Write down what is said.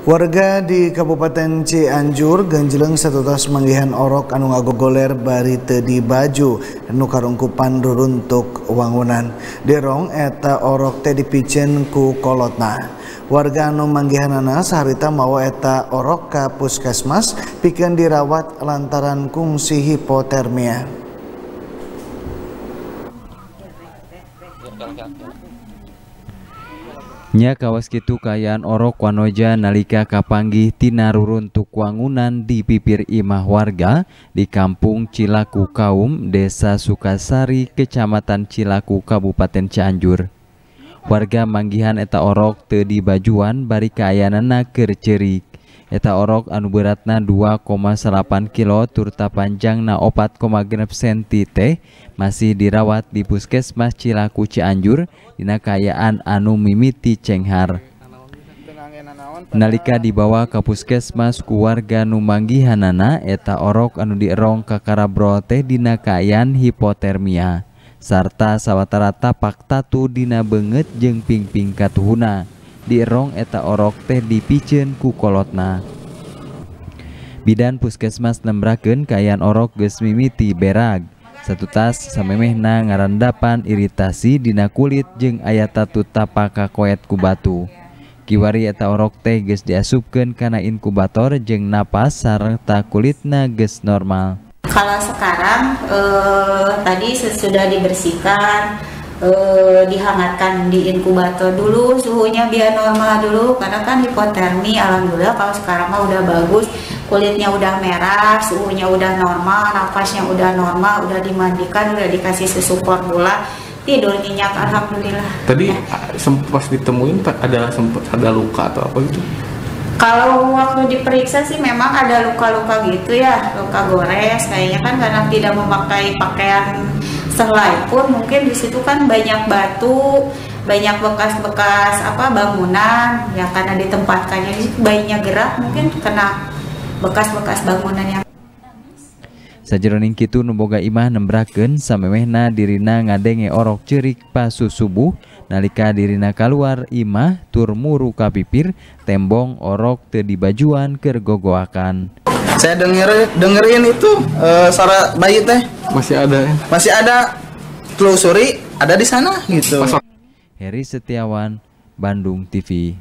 Warga di Kabupaten Cianjur ganjeleng satu tas manggihan orok anu ngagogoler bari teu baju anu karungkupan ruruntuk wangunan. Derong eta orok teh dipicen ku kolotna. Warga anu manggihanana saharita mawa eta orok ka puskesmas pikeun dirawat lantaran kungsi hipotermia. Nya kawas kitu kayaan orok wanoja nalika kapanggih tina ruruntuk wangunan di pipir imah warga di kampung Cilaku Kaum, Desa Sukasari, Kecamatan Cilaku, Kabupaten Cianjur. Warga manggihan eta orok teu dibajuan bari kaayanana keur cerik. eta orok anu beratna 2,8 kilo turta panjang na 4,6 cm teh masih dirawat di puskesmas Cilaku Cianjur dina kayaan anu mimiti cenghar nalika dibawa ke puskesmas keluarga numanggihanana eta orok anu dierong kakarabro teh dina kayaan hipotermia sarta sawwata-rata paktatu dina beungeut jeung pingping katuhuna. Dirong eta orok teh dipicen ku kolotna. Bidan puskesmas nembrakeun kayaan orok geus mimiti berag. Satu tas samemehna ngarandapan iritasi dina kulit jeung aya tatu tapak kakoet ku batu. Kiwari eta orok teh geus diasupkeun kana inkubator jeung napas sarta kulitna geus normal. Kalau sekarang eh, tadi sudah dibersihkan eh, dihangatkan di inkubator dulu suhunya biar normal dulu karena kan hipotermi alhamdulillah kalau sekarang mah udah bagus. Kulitnya udah merah suhunya udah normal nafasnya udah normal udah dimandikan udah dikasih susu formula tidur nyenyak alhamdulillah. Tadi ya. sempat ditemuin ada sempat ada luka atau apa gitu? Kalau waktu diperiksa sih memang ada luka-luka gitu ya luka gores kayaknya kan karena tidak memakai pakaian sehelai pun mungkin di situ kan banyak batu banyak bekas-bekas apa bangunan ya karena ditempatkannya di bayinya gerak mungkin kena bekas-bekas bangunan yang Sajeroning kitu nuboga imah nembrakeun samemehna dirina ngadenge orok cerik pasu subuh nalika dirina keluar imah tur muru kapipir tembong orok teu dibajuan keur gogoakan saya denger dengerin itu uh, suara bayi teh masih ada ya? masih ada. Telusuri ada di sana gitu. Heri Setiawan Bandung TV